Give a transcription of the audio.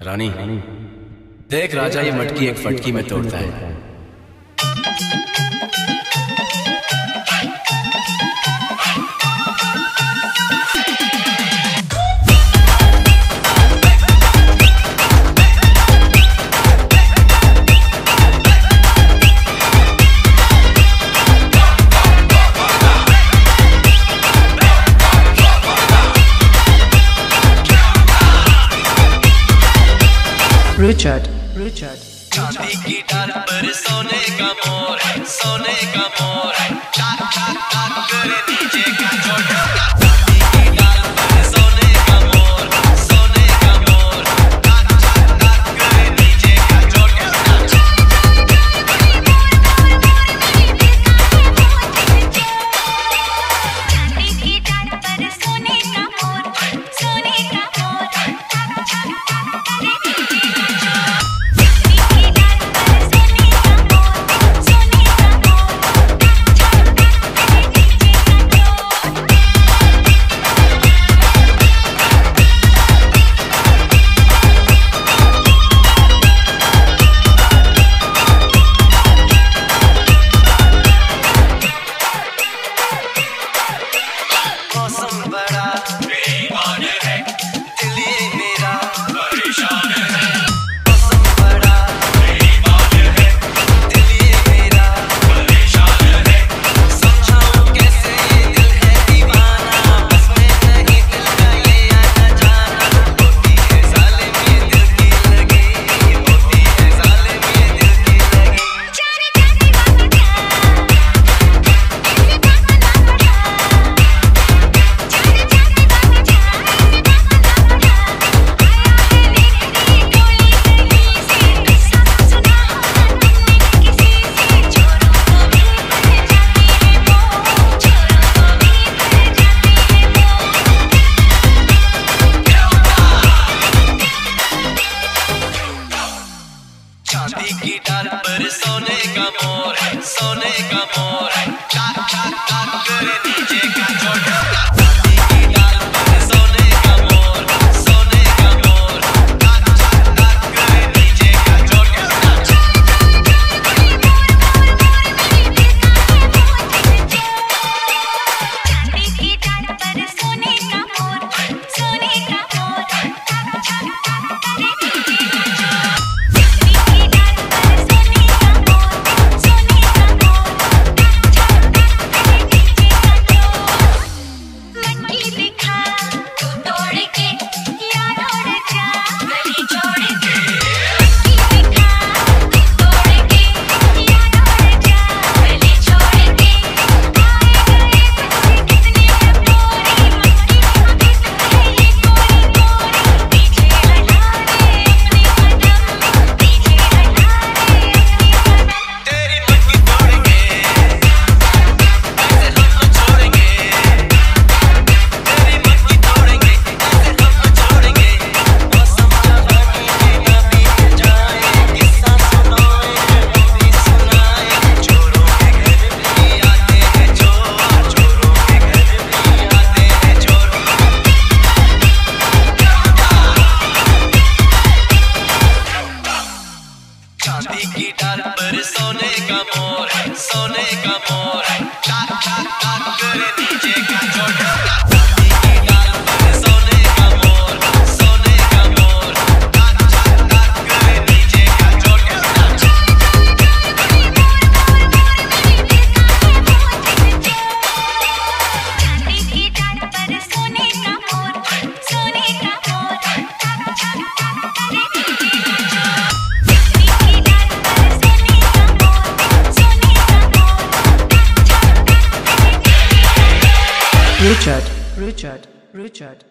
रानी देख राजा ये मटकी एक फटकी में तोड़ता है। Richard. Richard. चांदी की डाल पर सोने का मोर सोने का मोर टाक टाक टाक कर नीचे का छोटा I'm good enough. शादी की डाल पर सोने का मोर सोने का मोर। का Richard, Richard, Richard.